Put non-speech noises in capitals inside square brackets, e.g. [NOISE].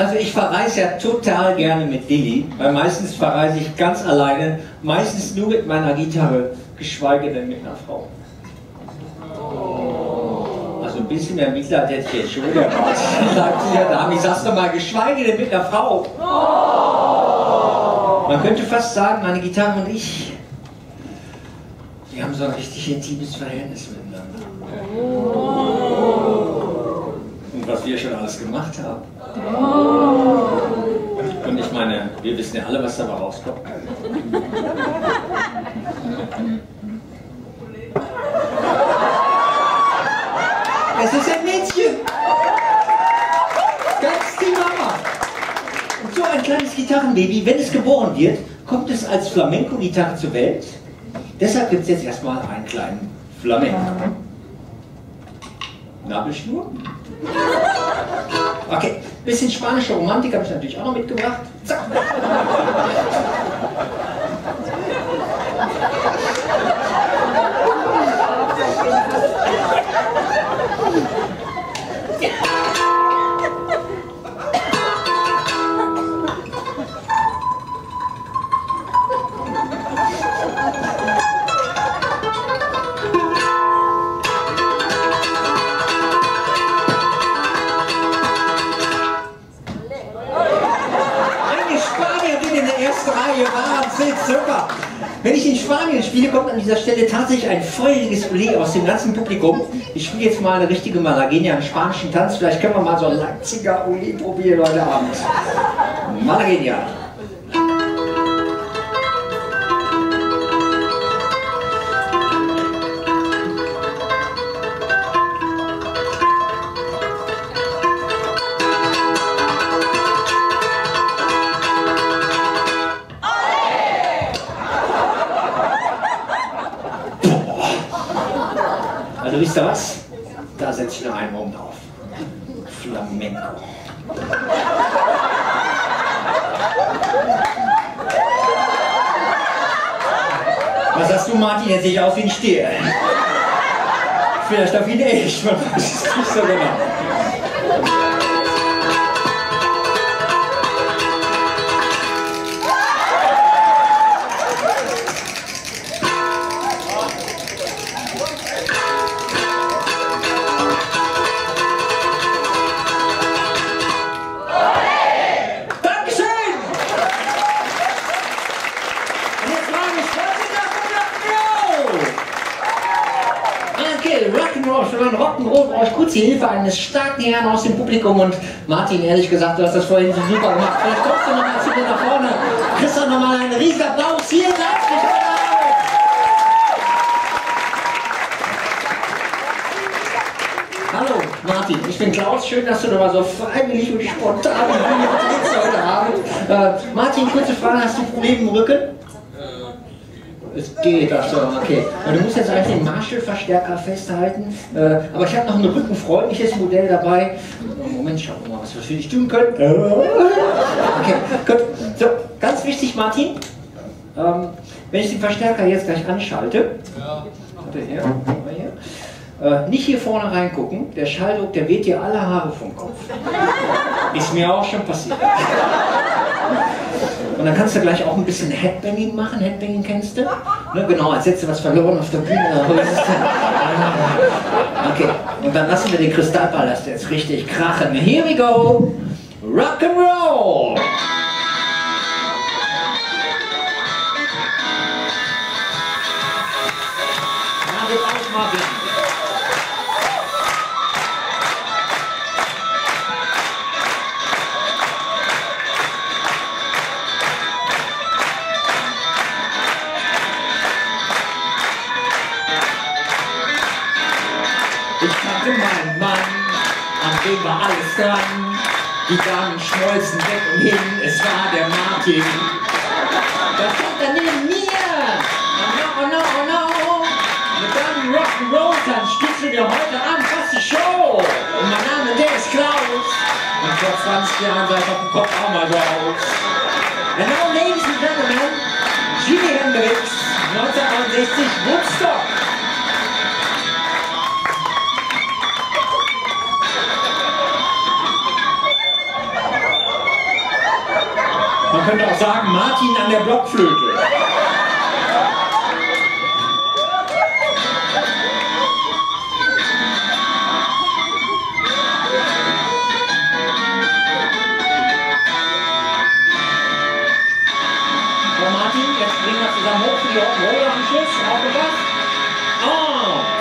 Also ich verreise ja total gerne mit Lilly, weil meistens verreise ich ganz alleine, meistens nur mit meiner Gitarre, geschweige denn mit einer Frau. Also ein bisschen mehr Mitleid hätte ich jetzt schon gehabt. [LAUGHS] Sagt Dame, ich sag's doch mal, geschweige denn mit einer Frau. Man könnte fast sagen, meine Gitarre und ich, wir haben so ein richtig intimes Verhältnis miteinander. Und was wir schon alles gemacht haben. Und ich meine, wir wissen ja alle, was dabei rauskommt. Es ist ein Mädchen. Ganz die Mama. Und so ein kleines Gitarrenbaby, wenn es geboren wird, kommt es als Flamenco-Gitarre zur Welt. Deshalb gibt es jetzt erstmal einen kleinen Flamenco. Nabelschnur. Okay, bisschen spanische Romantik habe ich natürlich auch noch mitgebracht. Zack. Wenn ich in Spanien spiele, kommt an dieser Stelle tatsächlich ein feuriges Olé aus dem ganzen Publikum. Ich spiele jetzt mal eine richtige Malagueña, einen spanischen Tanz. Vielleicht können wir mal so ein Leipziger Olé probieren heute Abend. Malagueña. Also wisst ihr was? Da setze ich noch einen oben drauf. Flamenco. Was sagst du, Martin? Jetzt sehe ich aus wie ein Stier. Vielleicht wie ein Elch, man weiß es nicht so genau. Rock'n'Roll? Okay, Rock'n'Roll, ich kurz die Hilfe eines starken Herrn aus dem Publikum und Martin, ehrlich gesagt, du hast das vorhin so super gemacht. Vielleicht kommst du nochmal zu mir nach vorne, kriegst nochmal einen riesen Applaus hier in Leipzig. Hallo Martin, ich bin Klaus, schön, dass du nochmal so freiwillig und spontan betrittst heute Abend. Äh, Martin, kurze Frage, hast du Probleme im Rücken? Es geht, ach so, okay. Ja, du musst jetzt einfach den Marshall-Verstärker festhalten. Äh, aber ich habe noch ein rückenfreundliches Modell dabei. Moment, schauen wir mal, was wir für dich tun können. Okay, gut. So, ganz wichtig, Martin. Ähm, wenn ich den Verstärker jetzt gleich anschalte. Warte her, mal her. Äh, nicht hier vorne reingucken. Der Schalldruck, der weht dir alle Haare vom Kopf. Ist mir auch schon passiert. Und dann kannst du gleich auch ein bisschen Headbanging machen. Headbanging kennst du? Ne, genau, als hättest du was verloren auf der Bühne. Denn? Okay, und dann lassen wir den Kristallpalast jetzt richtig krachen. Here we go. Rock'n'Roll. Ja, an dem war alles dran. Die Damen schmolzen weg und hin, es war der Martin. Da steht er neben mir. Oh no, oh no, oh no. Mit deinem Rock'n'Roll, dann du dir heute an fast die Show. Und mein Name, der ist Klaus. Und vor 20 Jahren sah ich auf dem Kopf auch mal so aus. And now, ladies and gentlemen, Jimi Hendrix, 1969, Woodstock. Man könnte auch sagen, Martin an der Blockflöte. Martin, jetzt bringen wir zusammen hoch für die Rolle am Schluss. Aufgepasst. Oh.